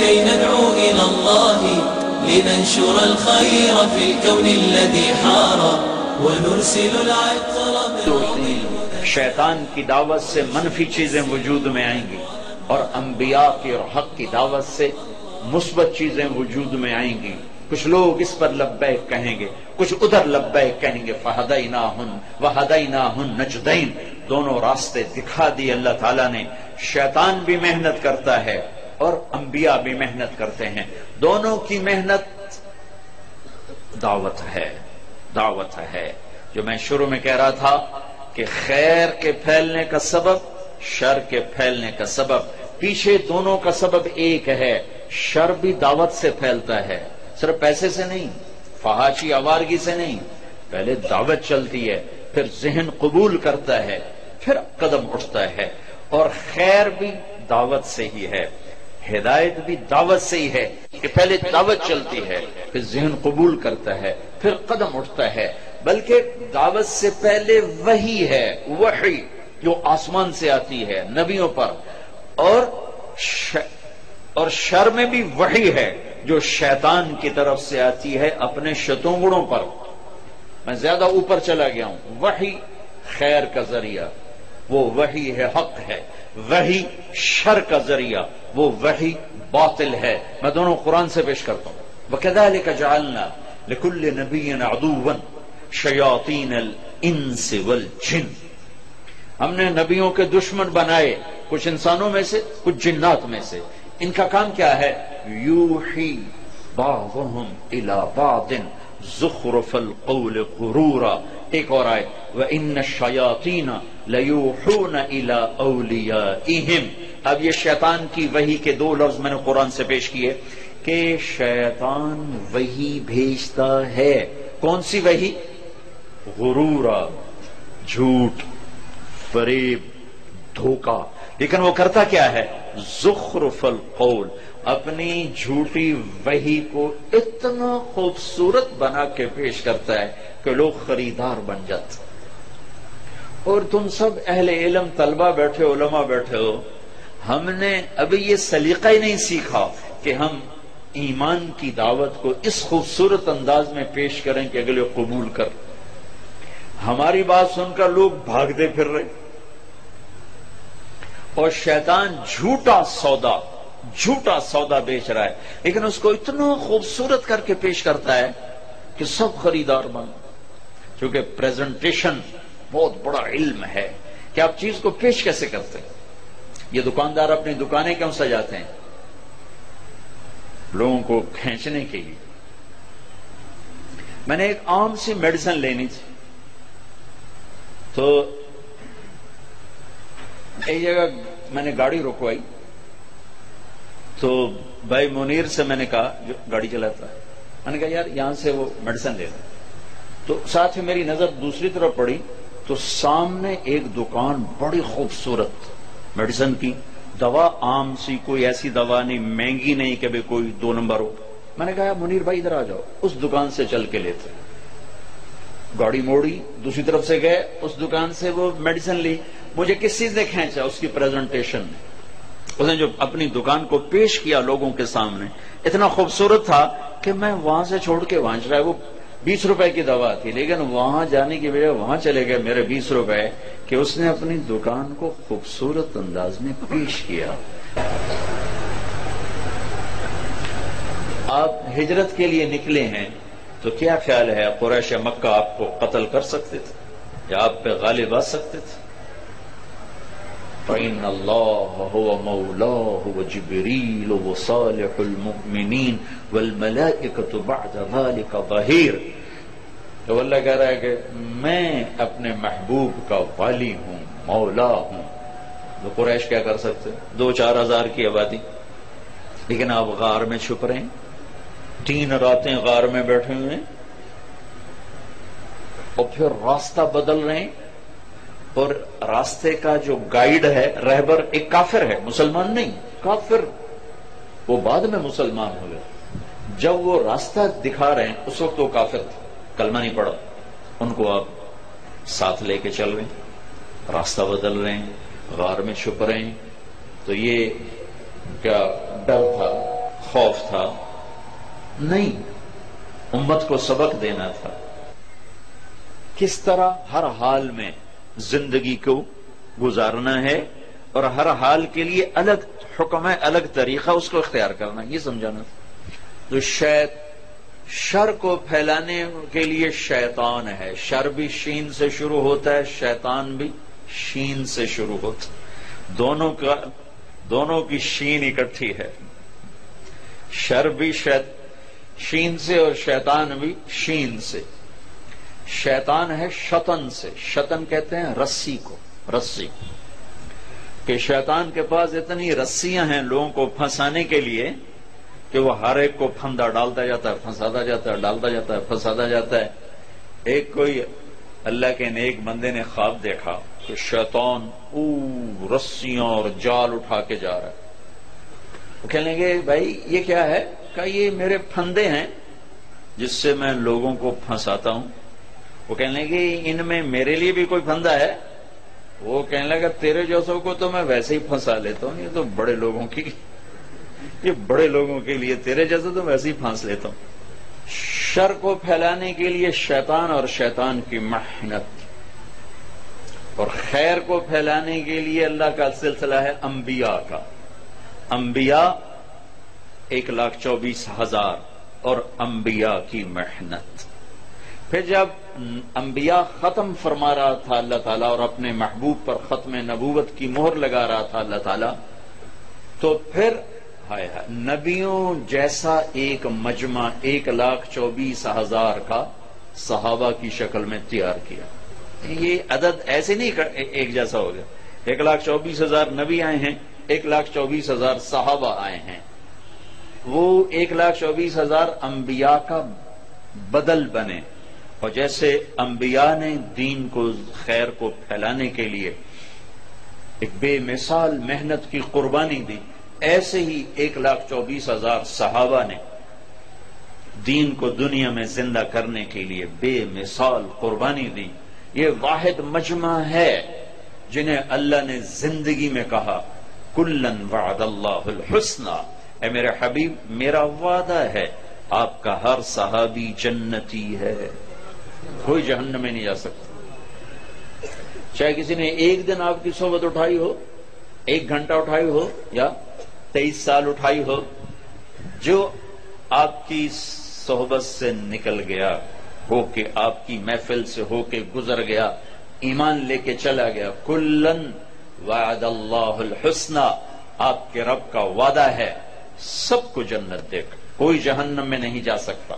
كي ندعو إلى الله لننشر الخير في الكون الذي حار ونرسل العطر بالروض شیطان کی دعوت سے منفی چیزیں وجود میں آئیں گی اور انبیاء کی اور حق کی دعوت سے مثبت چیزیں وجود میں آئیں گی۔ کچھ لوگ اس پر لبیک کہیں گے، کچھ ادھر لبیک کہیں گے فہدیناہن وہدیناہن نجدین دونوں راستے دکھا دی اللہ تعالیٰ نے۔ شیطان بھی محنت کرتا ہے۔ اور انبیاء بھی محنت کرتے ہیں۔ دونوں کی محنت دعوت ہے دعوت ہے۔ جو میں شروع میں کہہ رہا تھا کہ خیر کے پھیلنے کا سبب، شر کے پھیلنے کا سبب۔ پیچھے دونوں کا سبب ایک ہے، شر بھی دعوت سے پھیلتا ہے۔ صرف پیسے سے نہیں، فحاشی آوارگی سے نہیں۔ پہلے دعوت چلتی ہے، پھر ذہن قبول کرتا ہے، پھر قدم اٹھتا ہے۔ اور خیر بھی دعوت سے ہی ہے۔ ہدایت بھی دعوت سے ہی ہے کہ پہلے دعوت چلتی ہے، پھر ذہن قبول کرتا ہے، پھر قدم اٹھتا ہے۔ بلکہ دعوت سے پہلے وہی ہے، وحی جو آسمان سے آتی ہے، نبیوں پر۔ اور ش... اور شر میں بھی وحی ہے جو شیطان کی طرف سے آتی ہے اپنے شتونگڑوں پر۔ میں زیادہ اوپر چلا گیا ہوں۔ وحی خیر کا ذریعہ، وہ وحی ہے، حق ہے۔ وہی شر کا ذریعہ، وہ وہی باطل ہے۔ میں دونوں قرآن سے پیش کرتا ہوں۔ وَكَذَلِكَ جَعَلْنَا لِكُلِّ نَبِيٍ عَدُوًا شَيَاطِينَ الْإِنسِ وَالْجِنِّ۔ ہم نے نبیوں کے دشمن بنائے، کچھ انسانوں میں سے، کچھ جنات میں سے۔ ان کا کام کیا ہے؟ یوحی بعضهم الى بعض زخرف القول غرورا۔ ایک اور آئے وَإِنَّ الشَّيَاطِينَ لَيُوحُونَ إِلَىٰ أَوْلِيَائِهِمْ۔ اب یہ شیطان کی وحی کے دو لفظ میں نے قرآن سے پیش کیے کہ شیطان وحی بھیجتا ہے۔ کون سی وحی؟ غرورا، جھوٹ، فریب، دھوکا۔ لیکن وہ کرتا کیا ہے؟ زخرف القول۔ اپنی جھوٹی وحی کو اتنا خوبصورت بنا کے پیش کرتا ہے کہ لوگ خریدار بن جاتے اور تم سب اہل علم، طلبہ بیٹھے علماء بیٹھے ہو، ہم نے ابھی یہ سلیقہ ہی نہیں سیکھا کہ ہم ایمان کی دعوت کو اس خوبصورت انداز میں پیش کریں کہ اگلے قبول کر۔ ہماری بات سن کر لوگ بھاگتے پھر رہے۔ اور شیطان جھوٹا سودا جھوٹا سودا بیچ رہا ہے، لیکن اس کو اتنا خوبصورت کر کے پیش کرتا ہے کہ سب خریدار بن۔ کیونکہ پریزنٹیشن بہت بڑا علم ہے کہ آپ چیز کو پیش کیسے کرتے ہیں؟ یہ دکاندار اپنی دکانیں کیوں سجاتے ہیں؟ لوگوں کو کھینچنے کے لیے۔ میں نے ایک عام سی میڈیسن لینی تھی۔ تو ایک جگہ میں نے گاڑی رکوائی۔ تو بھائی منیر سے میں نے کہا، جو گاڑی چلاتا ہے۔ میں نے کہا، یار، یہاں سے وہ میڈیسن لے لیں تو ساتھ ہی میری نظر دوسری طرف پڑی۔ تو سامنے ایک دکان بڑی خوبصورت میڈیسن کی۔ دوا عام سی، کوئی ایسی دوا نہیں، مہنگی نہیں کہ بھی کوئی دو نمبر ہو۔ میں نے کہا منیر بھائی ادھر آ جاؤ۔ اس دکان سے چل کے لیتے۔ گاڑی موڑی، دوسری طرف سے گئے، اس دکان سے وہ میڈیسن لی۔ مجھے کس چیز نے کھینچا؟ اس کی پریزنٹیشن اس نے جو اپنی دکان کو پیش کیا لوگوں کے سامنے، اتنا خوبصورت تھا کہ میں وہاں سے چھوڑ کے وہاں چلا وہ بیس روپے کی دوا تھی، لیکن وہاں جانے کی وجہ وہاں چلے گئے میرے بیس روپے کہ اس نے اپنی دکان کو خوبصورت انداز میں پیش کیا۔ آپ ہجرت کے لیے نکلے ہیں تو کیا خیال ہے؟ قریش مکہ آپ کو قتل کر سکتے تھے؟ یا آپ پہ غالب آ سکتے تھے؟ فَإِنَّ اللَّهَ هُوَ مَوْلَاهُ وَجِبْرِيلُ وَصَالِحُ الْمُؤْمِنِينَ وَالْمَلَائِكَةُ بَعْدَ ذَلِكَ ظَهِيرٌ۔ تو اللہ کہہ رہا ہے کہ میں اپنے محبوب کا والی ہوں، مولا ہوں۔ تو قریش کیا کر سکتے؟ دو چار ہزار کی آبادی۔ لیکن آپ غار میں چھپ رہے ہیں۔ تین راتیں غار میں بیٹھے ہوئے ہیں۔ اور پھر راستہ بدل رہے ہیں۔ اور راستے کا جو گائیڈ ہے، رہبر ایک کافر ہے، مسلمان نہیں، کافر۔ وہ بعد میں مسلمان ہو گئے۔ جب وہ راستہ دکھا رہے ہیں، اس وقت وہ کافر تھے۔ کلمہ نہیں پڑا ان کو آپ ساتھ لے کے چل رہے ہیں۔ راستہ بدل رہے ہیں، غار میں چھپ رہے ہیں۔ تو یہ کیا ڈر تھا، خوف تھا؟ نہیں۔ امت کو سبق دینا تھا۔ کس طرح ہر حال میں زندگی کو گزارنا ہے اور ہر حال کے لیے الگ حکم ہے، الگ طریقہ اس کو اختیار کرنا یہ سمجھانا۔ تو شیط، شر کو پھیلانے کے لیے شیطان ہے۔ شر بھی شین سے شروع ہوتا ہے، شیطان بھی شین سے شروع ہوتا ہے۔ دونوں کا، دونوں کی شین اکٹھی ہے۔ شر بھی شیط، شین سے اور شیطان بھی شین سے۔ شیطان ہے شتن سے۔ شتن کہتے ہیں رسی کو، رسی۔ کہ شیطان کے پاس اتنی رسیاں ہیں لوگوں کو پھنسانے کے لیے کہ وہ ہر ایک کو پھندا ڈالتا جاتا ہے، پھنساتا جاتا ہے، ڈالتا جاتا ہے، پھنساتا جاتا ہے۔ ایک کوئی اللہ کے نیک بندے نے خواب دیکھا کہ شیطان او رسیاں اور جال اٹھا کے جا رہا ہے۔ وہ کہنے گے بھائی یہ کیا ہے؟ کہ یہ میرے پھندے ہیں جس سے میں لوگوں کو پھنساتا ہوں۔ وہ کہنے لگے ان میں میرے لیے بھی کوئی پھندا ہے؟ وہ کہنے لگا تیرے جیسوں کو تو میں ویسے ہی پھنسا لیتا ہوں، یہ تو بڑے لوگوں کی یہ بڑے لوگوں کے لیے تیرے جیسے تو ویسے ہی پھانس لیتا ہوں۔ شر کو پھیلانے کے لیے شیطان اور شیطان کی محنت۔ اور خیر کو پھیلانے کے لیے اللہ کا سلسلہ ہے انبیاء کا۔ انبیاء ایک لاکھ چوبیس ہزار اور انبیاء کی محنت۔ پھر جب انبیاء ختم فرما رہا تھا اللہ تعالیٰ اور اپنے محبوب پر ختم نبوت کی مہر لگا رہا تھا اللہ تعالیٰ، تو پھر ہائے نبیوں جیسا ایک مجمع، ایک لاکھ چوبیس ہزار کا صحابہ کی شکل میں تیار کیا۔ یہ عدد ایسے نہیں ایک جیسا ہو گیا۔ ایک لاکھ چوبیس ہزار نبی آئے ہیں، ایک لاکھ چوبیس ہزار صحابہ آئے ہیں۔ وہ ایک لاکھ چوبیس ہزار انبیاء کا بدل بنے۔ اور جیسے انبیاء نے دین کو خیر کو پھیلانے کے لیے ایک بے مثال محنت کی قربانی دی، ایسے ہی ایک لاکھ چوبیس ہزار صحابہ نے دین کو دنیا میں زندہ کرنے کے لیے بے مثال قربانی دی۔ یہ واحد مجمع ہے جنہیں اللہ نے زندگی میں کہا، کلن وعد اللہ الحسنہ اے میرے حبیب، میرا وعدہ ہے، آپ کا ہر صحابی جنتی ہے۔ کوئی جہنم میں نہیں جا سکتا۔ چاہے کسی نے ایک دن آپ کی صحبت اٹھائی ہو، ایک گھنٹہ اٹھائی ہو یا تیئیس سال اٹھائی ہو، جو آپ کی صحبت سے نکل گیا، ہو کے آپ کی محفل سے ہو کے گزر گیا، ایمان لے کے چلا گیا، کلن وعد اللہ الحسنہ، آپ کے رب کا وعدہ ہے، سب کو جنت دیکھ، کوئی جہنم میں نہیں جا سکتا۔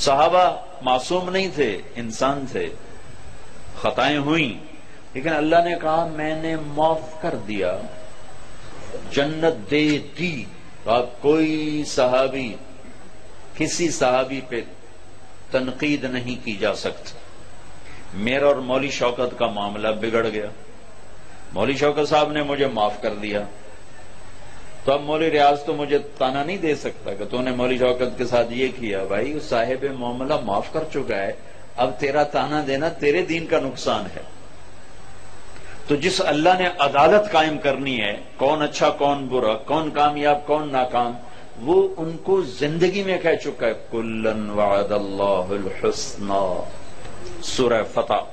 صحابہ معصوم نہیں تھے، انسان تھے۔ خطائیں ہوئیں۔ لیکن اللہ نے کہا، میں نے معاف کر دیا۔ جنت دے دی۔ آپ کوئی صحابی، کسی صحابی پہ تنقید نہیں کی جا سکتی۔ میرا اور مولی شوکت کا معاملہ بگڑ گیا۔ مولی شوکت صاحب نے مجھے معاف کر دیا۔ تو اب مولی ریاض تو مجھے تانا نہیں دے سکتا کہ تو نے مولی شوکت کے ساتھ یہ کیا، بھائی صاحب معاملہ معاف کر چکا ہے۔ اب تیرا تانا دینا تیرے دین کا نقصان ہے۔ تو جس اللہ نے عدالت قائم کرنی ہے، کون اچھا کون برا، کون کامیاب، کون ناکام، وہ ان کو زندگی میں کہہ چکا ہے۔ کلن وعد اللہ الحسن سورہ فتح۔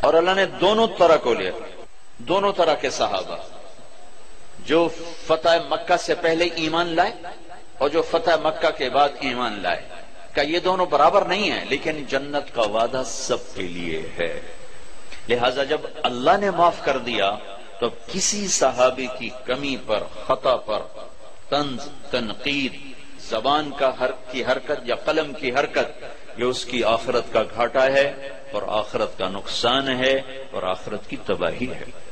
اور اللہ نے دونوں طرح کو لیا، دونوں طرح کے صحابہ۔ جو فتح مکہ سے پہلے ایمان لائے اور جو فتح مکہ کے بعد ایمان لائے کا یہ دونوں برابر نہیں ہیں؟ لیکن جنت کا وعدہ سب کے لیے ہے۔ لہذا جب اللہ نے معاف کر دیا، تو کسی صحابی کی کمی پر، خطا پر، طنز، تنقید، زبان کا ہر، کی حرکت یا قلم کی حرکت، یہ اس کی آخرت کا گھاٹا ہے اور آخرت کا نقصان ہے اور آخرت کی تباہی ہے۔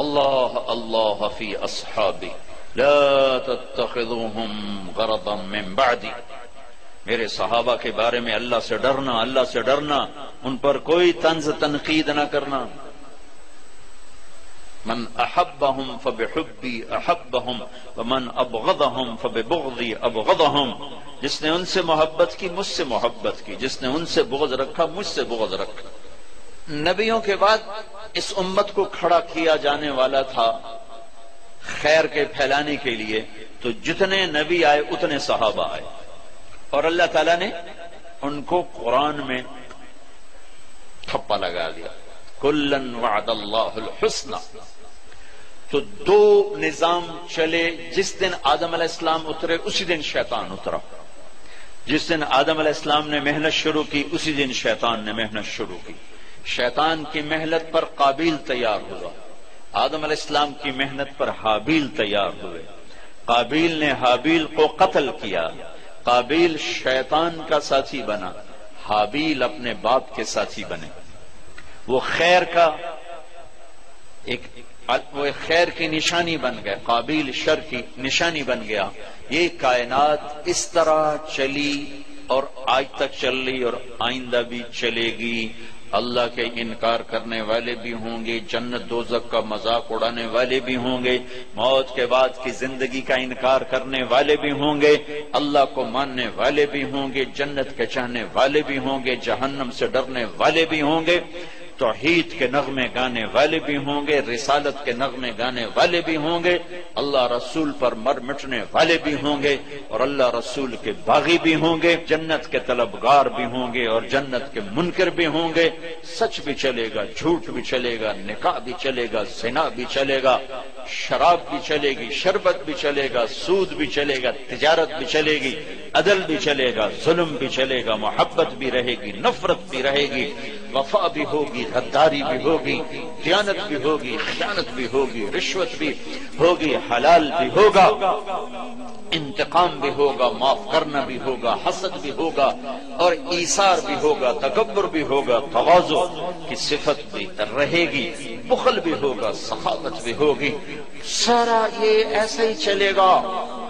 اللہ اللہ فی اصحابی لا تتخذوهم غرضا من بعدی میرے صحابہ کے بارے میں اللہ سے ڈرنا، اللہ سے ڈرنا، ان پر کوئی طنز تنقید نہ کرنا۔ من احبهم فبحبی احبهم ومن ابغضهم فببغضی ابغضهم جس نے ان سے محبت کی، مجھ سے محبت کی۔ جس نے ان سے بغض رکھا، مجھ سے بغض رکھا۔ نبیوں کے بعد اس امت کو کھڑا کیا جانے والا تھا خیر کے پھیلانے کے لیے، تو جتنے نبی آئے اتنے صحابہ آئے۔ اور اللہ تعالیٰ نے ان کو قرآن میں تھپا لگا دیا۔ کلن وعد اللہ الحسن تو دو نظام چلے، جس دن آدم علیہ السلام اترے، اسی دن شیطان اترا۔ جس دن آدم علیہ السلام نے محنت شروع کی، اسی دن شیطان نے محنت شروع کی۔ شیطان کی محنت پر قابل تیار ہوا آدم علیہ السلام کی محنت پر حابیل تیار ہوئے۔ قابیل نے حابیل کو قتل کیا۔ قابیل شیطان کا ساتھی بنا۔ حابیل اپنے باپ کے ساتھی بنے۔ وہ خیر کا ایک وہ خیر کی نشانی بن گئے۔ قابل شر کی نشانی بن گیا۔ یہ کائنات اس طرح چلی اور آج تک چل رہی اور آئندہ بھی چلے گی۔ اللہ کے انکار کرنے والے بھی ہوں گے، جنت دوزک کا مذاق اڑانے والے بھی ہوں گے، موت کے بعد کی زندگی کا انکار کرنے والے بھی ہوں گے، اللہ کو ماننے والے بھی ہوں گے، جنت کے چاہنے والے بھی ہوں گے، جہنم سے ڈرنے والے بھی ہوں گے۔ توحید کے نغمے گانے والے بھی ہوں گے، رسالت کے نغمے گانے والے بھی ہوں گے، اللہ رسول پر مر مٹنے والے بھی ہوں گے اور اللہ رسول کے باغی بھی ہوں گے، جنت کے طلبگار بھی ہوں گے اور جنت کے منکر بھی ہوں گے۔ سچ بھی چلے گا، جھوٹ بھی چلے گا، نکاح بھی چلے گا، زنا بھی چلے گا، شراب بھی چلے گی، شربت بھی چلے گا، سود بھی چلے گا، تجارت بھی چلے گی۔ عدل بھی چلے گا، ظلم بھی چلے گا، محبت بھی رہے گی، نفرت بھی رہے گی، وفا بھی ہوگی، غداری بھی ہوگی، دیانت بھی ہوگی، خیانت بھی ہوگی، رشوت بھی ہوگی، حلال بھی ہوگا، انتقام بھی ہوگا، معاف کرنا بھی ہوگا، حسد بھی ہوگا، اور ایثار بھی ہوگا، تکبر بھی ہوگا توازو کی صفت بھی رہے گی، بخل بھی ہوگا، سخاوت بھی ہوگی، سارا یہ ایسا ہی چلے گا۔